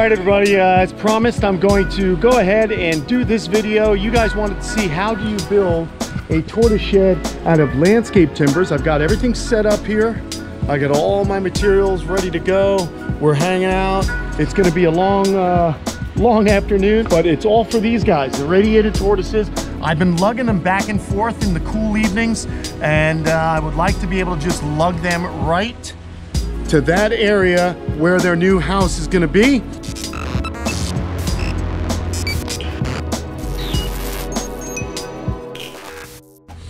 All right, everybody, uh, as promised, I'm going to go ahead and do this video. You guys wanted to see how do you build a tortoise shed out of landscape timbers. I've got everything set up here. I got all my materials ready to go. We're hanging out. It's gonna be a long, uh, long afternoon, but it's all for these guys, the radiated tortoises. I've been lugging them back and forth in the cool evenings, and uh, I would like to be able to just lug them right to that area where their new house is gonna be.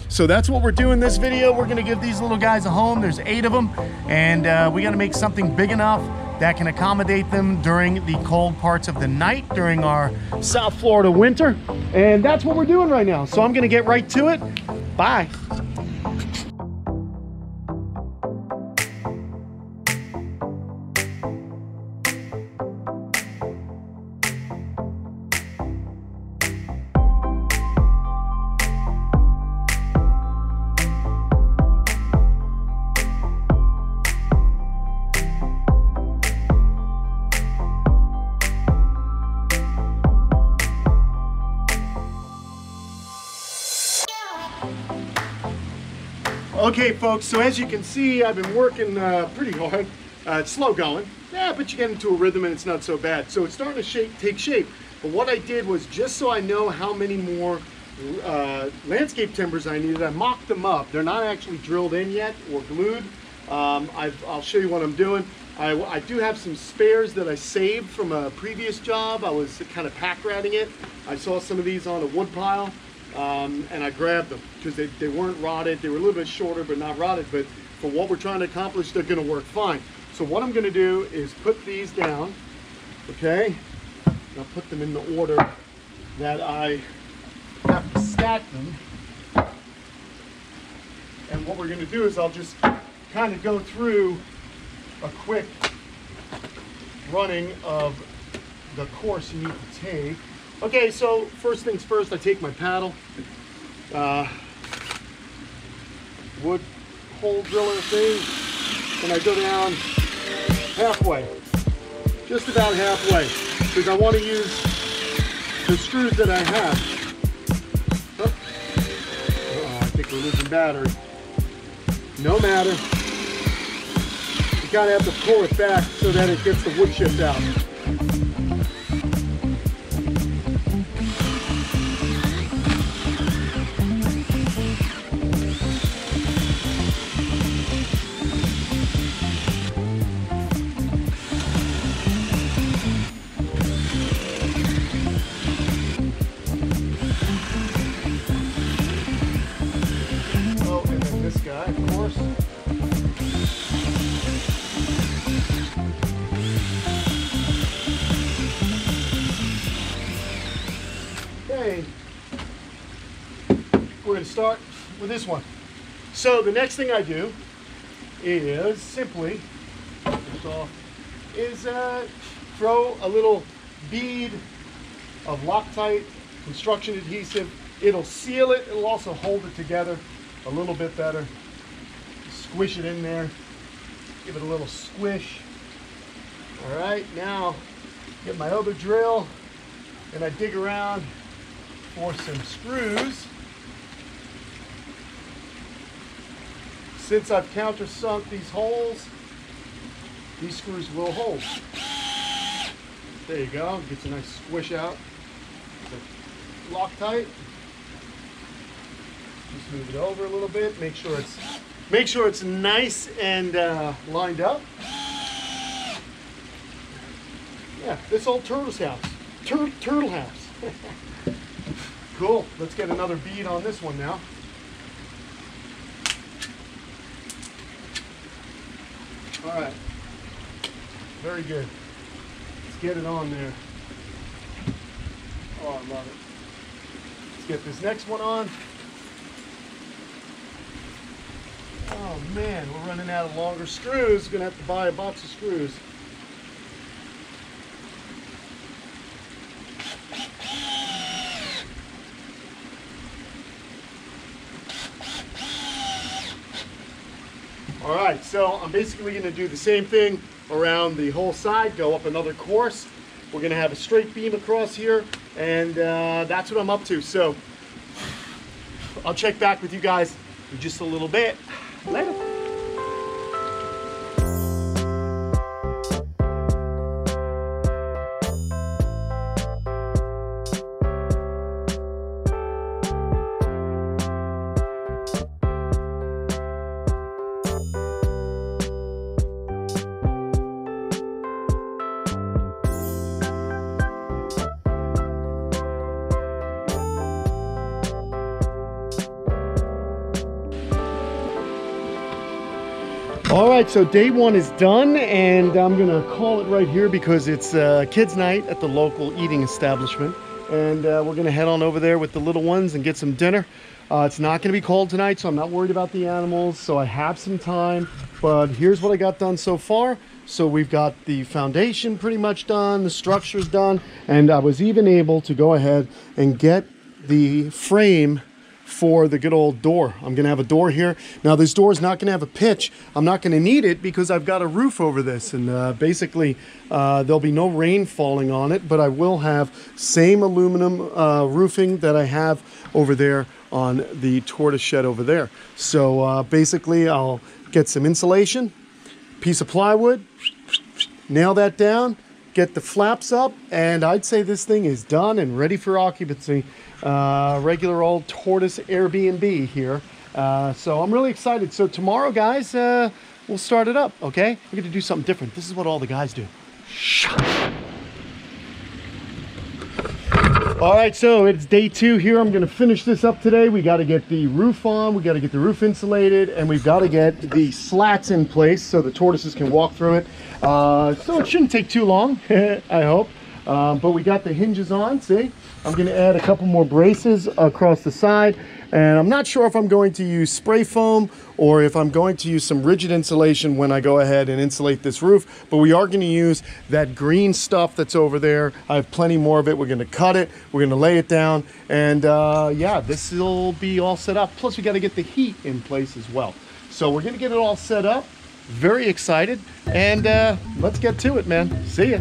So that's what we're doing this video. We're gonna give these little guys a home. There's eight of them, and uh, we gotta make something big enough that can accommodate them during the cold parts of the night during our South Florida winter. And that's what we're doing right now. So I'm gonna get right to it. Bye. Okay, folks, so as you can see, I've been working uh, pretty hard. Uh, it's slow going, yeah, but you get into a rhythm and it's not so bad. So it's starting to shape, take shape. But what I did was just so I know how many more uh, landscape timbers I needed, I mocked them up. They're not actually drilled in yet or glued. Um, i will show you what I'm doing. I, I, do have some spares that I saved from a previous job. I was kind of pack ratting it. I saw some of these on a wood pile um, and I grabbed them because they, they weren't rotted. They were a little bit shorter, but not rotted. But for what we're trying to accomplish, they're going to work fine. So what I'm going to do is put these down, okay? I'll put them in the order that I have to stack them. And what we're going to do is I'll just kind of go through a quick running of the course you need to take. Okay, so first things first, I take my paddle, uh, wood hole driller thing, and I go down halfway, just about halfway, because I want to use the screws that I have. Oh, I think we're losing battery. No matter. You gotta have to pull it back so that it gets the wood chips out. We're going to start with this one. So the next thing I do is simply is uh, throw a little bead of Loctite construction adhesive. It'll seal it. It'll also hold it together a little bit better. Squish it in there. Give it a little squish. All right, now get my other drill and I dig around for some screws. Since I've countersunk these holes, these screws will hold. There you go, gets a nice squish out. Loctite. Just move it over a little bit, make sure it's make sure it's nice and uh, lined up. Yeah, this old turtle's house. Tur turtle house. cool. Let's get another bead on this one now. All right. Very good. Let's get it on there. Oh, I love it. Let's get this next one on. Oh man, we're running out of longer screws. Gonna have to buy a box of screws. All right, so I'm basically gonna do the same thing around the whole side, go up another course, We're gonna have a straight beam across here, and uh, that's what I'm up to. So I'll check back with you guys in just a little bit. Later. So day one is done, and I'm gonna call it right here because it's uh, kids' night at the local eating establishment, and uh, we're gonna head on over there with the little ones and get some dinner. Uh, it's not gonna be cold tonight, so I'm not worried about the animals, so I have some time. But here's what I got done so far. So we've got the foundation pretty much done, the structure's done, and I was even able to go ahead and get the frame for the good old door. I'm gonna have a door here. Now this door is not gonna have a pitch. I'm not gonna need it because I've got a roof over this and uh, basically uh, there'll be no rain falling on it, but I will have same aluminum uh, roofing that I have over there on the tortoise shed over there. So uh, basically I'll get some insulation, piece of plywood, nail that down, get the flaps up, and I'd say this thing is done and ready for occupancy. Uh, regular old tortoise Airbnb here. Uh, so I'm really excited. So tomorrow, guys, uh, we'll start it up, okay? We're gonna do something different. This is what all the guys do. All right, so it's day two here. I'm gonna finish this up today. We gotta get the roof on, we gotta get the roof insulated, and we've gotta get the slats in place so the tortoises can walk through it. Uh, so it shouldn't take too long, I hope. Um, but we got the hinges on, see? I'm gonna add a couple more braces across the side. And I'm not sure if I'm going to use spray foam or if I'm going to use some rigid insulation when I go ahead and insulate this roof. But we are gonna use that green stuff that's over there. I have plenty more of it. We're gonna cut it, we're gonna lay it down. And uh, yeah, this will be all set up. Plus we gotta get the heat in place as well. So we're gonna get it all set up. Very excited. And uh, let's get to it, man. See ya.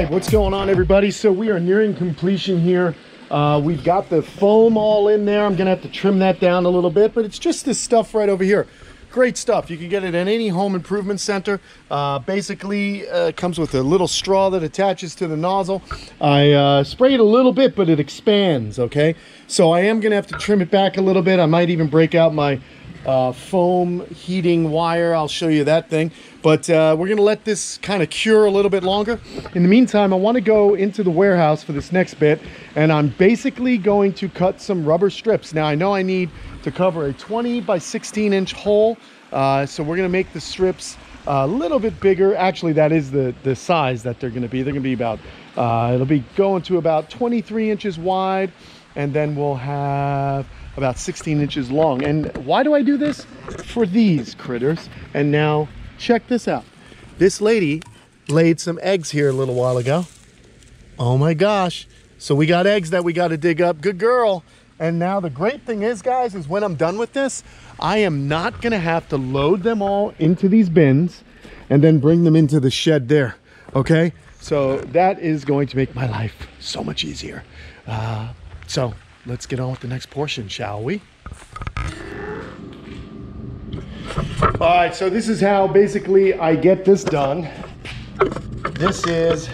Right, what's going on everybody? So we are nearing completion here. Uh, we've got the foam all in there. I'm gonna have to trim that down a little bit, but it's just this stuff right over here. Great stuff. You can get it at any home improvement center. Uh, basically, uh, comes with a little straw that attaches to the nozzle. I uh, sprayed a little bit, but it expands, okay? So I am gonna have to trim it back a little bit. I might even break out my uh, foam heating wire. I'll show you that thing. But uh, we're gonna let this kind of cure a little bit longer. In the meantime, I wanna go into the warehouse for this next bit and I'm basically going to cut some rubber strips. Now I know I need to cover a 20 by 16 inch hole. Uh, so we're gonna make the strips a little bit bigger. Actually, that is the, the size that they're gonna be. They're gonna be about, uh, it'll be going to about 23 inches wide and then we'll have about 16 inches long. And why do I do this? For these critters. And now check this out. This lady laid some eggs here a little while ago. Oh my gosh. So we got eggs that we got to dig up. Good girl. And now the great thing is, guys, is when I'm done with this, I am not going to have to load them all into these bins and then bring them into the shed there. Okay? So that is going to make my life so much easier. Uh, so let's get on with the next portion, shall we? All right, so this is how basically I get this done. This is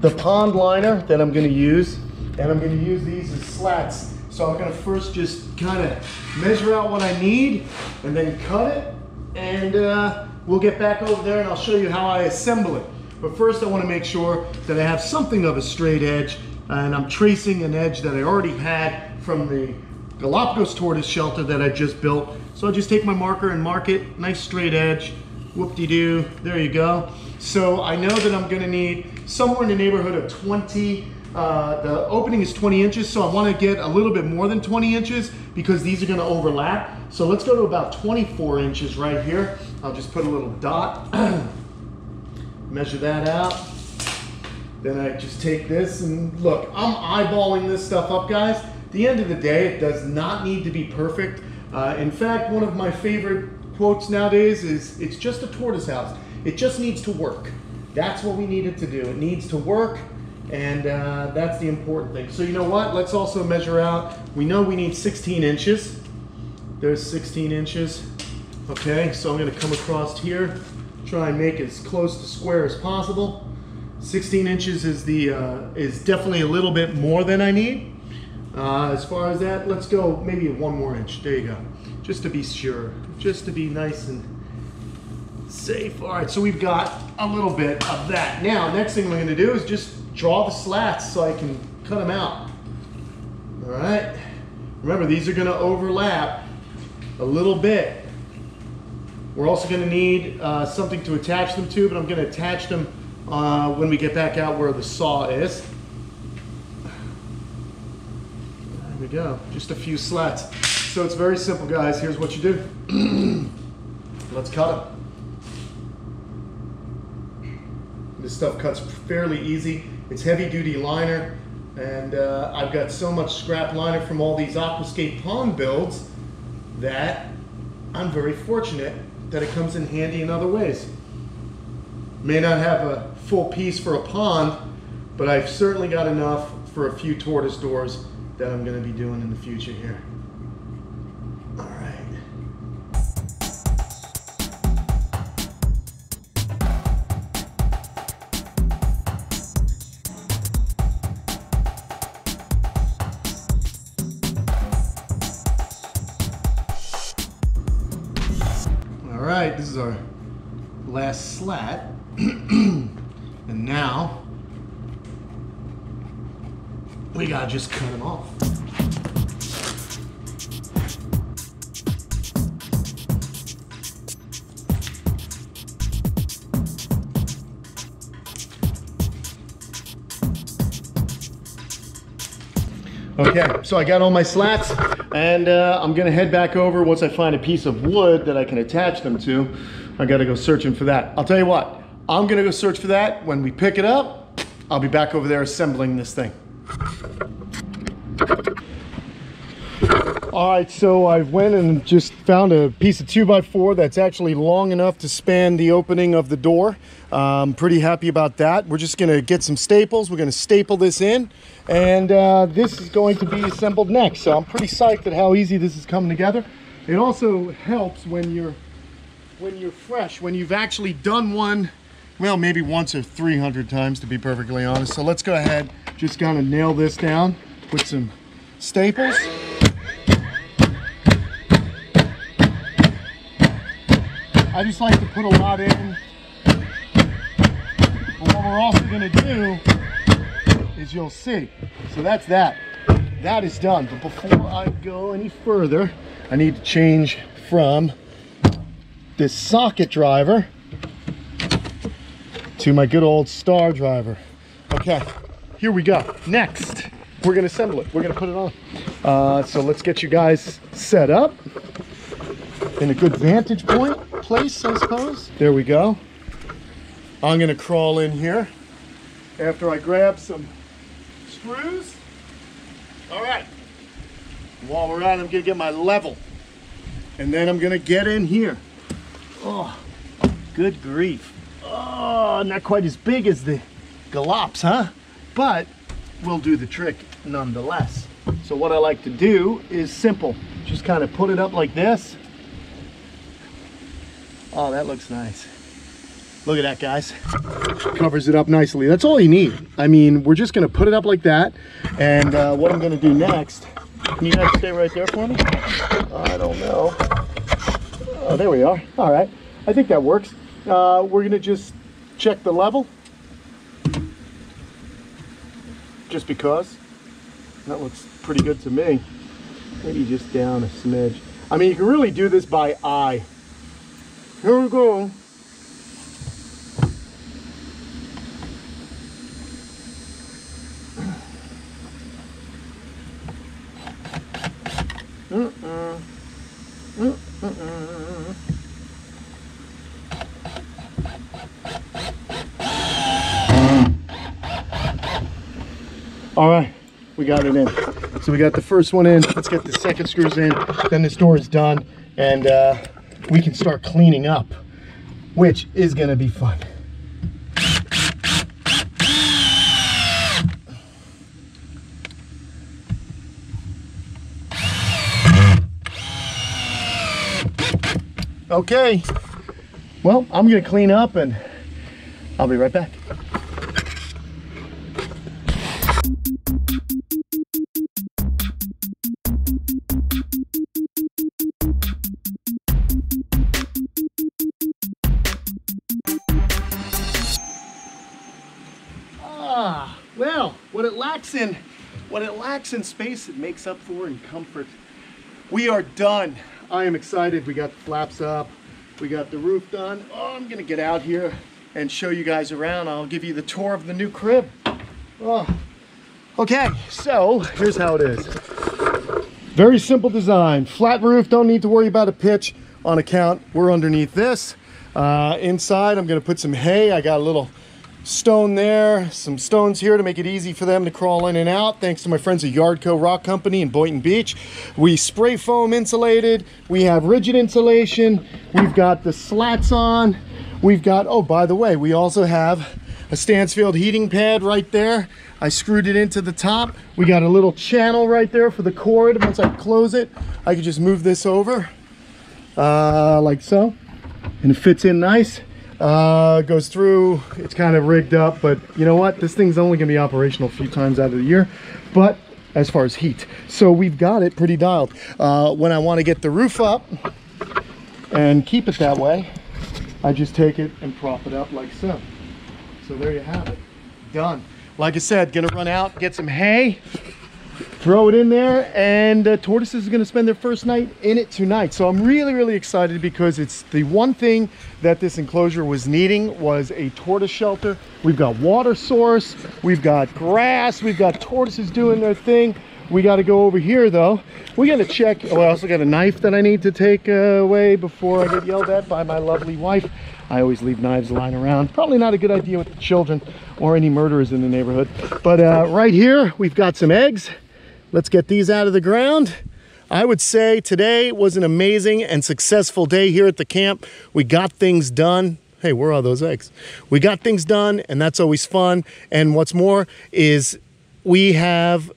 the pond liner that I'm gonna use, and I'm gonna use these as slats. So I'm gonna first just kind of measure out what I need, and then cut it, and uh, we'll get back over there and I'll show you how I assemble it. But first I wanna make sure that I have something of a straight edge, and I'm tracing an edge that I already had from the Galapagos tortoise shelter that I just built. So I'll just take my marker and mark it, nice straight edge, whoop-de-doo, there you go. So I know that I'm gonna need somewhere in the neighborhood of 20, uh, the opening is 20 inches, so I wanna get a little bit more than 20 inches because these are gonna overlap. So let's go to about 24 inches right here. I'll just put a little dot, measure that out. Then I just take this and look, I'm eyeballing this stuff up, guys. At the end of the day, it does not need to be perfect. Uh, in fact, one of my favorite quotes nowadays is, it's just a tortoise house. It just needs to work. That's what we need it to do. It needs to work, and uh, that's the important thing. So you know what? Let's also measure out. We know we need 16 inches. There's 16 inches. Okay, so I'm gonna come across here, try and make as close to square as possible. 16 inches is the uh, is definitely a little bit more than I need. Uh, as far as that, let's go maybe one more inch. There you go. Just to be sure, just to be nice and safe. All right, so we've got a little bit of that. Now, next thing we're gonna do is just draw the slats so I can cut them out. All right. Remember, these are gonna overlap a little bit. We're also gonna need uh, something to attach them to, but I'm gonna attach them uh, when we get back out where the saw is. There we go, just a few slats. So it's very simple, guys. Here's what you do. Let's cut them. This stuff cuts fairly easy. It's heavy duty liner and uh, I've got so much scrap liner from all these aquascape pond builds that I'm very fortunate that it comes in handy in other ways. May not have a full piece for a pond, but I've certainly got enough for a few tortoise doors that I'm gonna be doing in the future here. Okay, so I got all my slats and uh, I'm gonna head back over once I find a piece of wood that I can attach them to. I gotta go searching for that. I'll tell you what, I'm gonna go search for that. When we pick it up, I'll be back over there assembling this thing. All right, so I went and just found a piece of two by four that's actually long enough to span the opening of the door. I'm pretty happy about that. We're just gonna get some staples. We're gonna staple this in and uh, this is going to be assembled next. So I'm pretty psyched at how easy this is coming together. It also helps when you're when you're fresh, when you've actually done one, well, maybe once or 300 times to be perfectly honest. So let's go ahead, just kind of nail this down with some staples. I just like to put a lot in. But what we're also gonna do is you'll see. So that's that. That is done. But before I go any further, I need to change from this socket driver to my good old star driver. Okay, here we go. Next, we're gonna assemble it. We're gonna put it on. Uh, so let's get you guys set up in a good vantage point place, I suppose. There we go. I'm gonna crawl in here after I grab some screws. All right. While we're at it, I'm gonna get my level. And then I'm gonna get in here. Oh, good grief. Oh, not quite as big as the Galops, huh? But we'll do the trick nonetheless. So what I like to do is simple. Just kind of put it up like this. Oh, that looks nice. Look at that, guys. Covers it up nicely. That's all you need. I mean, we're just gonna put it up like that. And uh, what I'm gonna do next, can you guys stay right there for me? I don't know. Oh, there we are. All right. I think that works. Uh, we're gonna just check the level. Just because. That looks pretty good to me. Maybe just down a smidge. I mean, you can really do this by eye. Here we go. All right, we got it in. So we got the first one in. Let's get the second screws in. Then this door is done and uh, we can start cleaning up, which is gonna be fun. Okay, well, I'm gonna clean up and I'll be right back. Lacks in, what it lacks in space, it makes up for in comfort. We are done. I am excited. We got the flaps up. We got the roof done. Oh, I'm gonna get out here and show you guys around. I'll give you the tour of the new crib. Oh. Okay, so here's how it is. Very simple design. Flat roof, don't need to worry about a pitch on account. We're underneath this. Uh, inside, I'm gonna put some hay. I got a little stone there, some stones here to make it easy for them to crawl in and out. Thanks to my friends at Yardco Rock Company in Boynton Beach. We spray foam insulated. We have rigid insulation. We've got the slats on. We've got, oh, by the way, we also have a Stansfield heating pad right there. I screwed it into the top. We got a little channel right there for the cord. Once I close it, I can just move this over uh, like so, and it fits in nice uh, goes through it's kind of rigged up but you know what? This thing's only gonna be operational a few times out of the year but as far as heat. So we've got it pretty dialed. Uh, when I want to get the roof up and keep it that way I just take it and prop it up like so. So there you have it. Done. Like I said gonna run out get some hay throw it in there and uh, tortoises are going to spend their first night in it tonight so i'm really really excited because it's the one thing that this enclosure was needing was a tortoise shelter we've got water source we've got grass we've got tortoises doing their thing we got to go over here though we got to check oh i also got a knife that i need to take uh, away before i get yelled at by my lovely wife I always leave knives lying around. Probably not a good idea with the children or any murderers in the neighborhood. But uh, right here, we've got some eggs. Let's get these out of the ground. I would say today was an amazing and successful day here at the camp. We got things done. Hey, where are those eggs? We got things done and that's always fun. And what's more is we have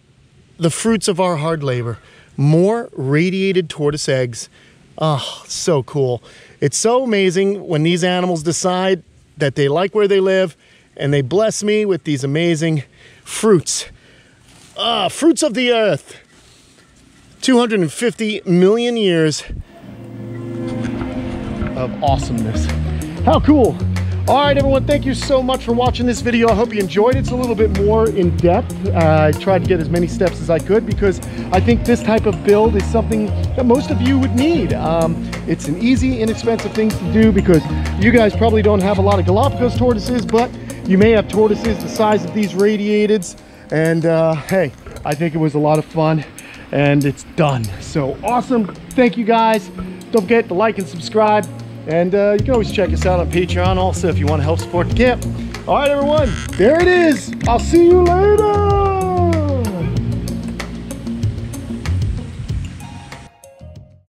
the fruits of our hard labor. More radiated tortoise eggs. Oh, so cool. It's so amazing when these animals decide that they like where they live and they bless me with these amazing fruits. Ah, fruits of the earth. 250 million years of awesomeness. How cool. All right, everyone, thank you so much for watching this video. I hope you enjoyed it. It's a little bit more in depth. Uh, I tried to get as many steps as I could because I think this type of build is something that most of you would need. Um, it's an easy, inexpensive thing to do because you guys probably don't have a lot of Galapagos tortoises, but you may have tortoises the size of these radiateds. And uh, hey, I think it was a lot of fun and it's done. So awesome. Thank you guys. Don't forget to like and subscribe. And uh, you can always check us out on Patreon also if you want to help support the camp. All right, everyone, there it is. I'll see you later.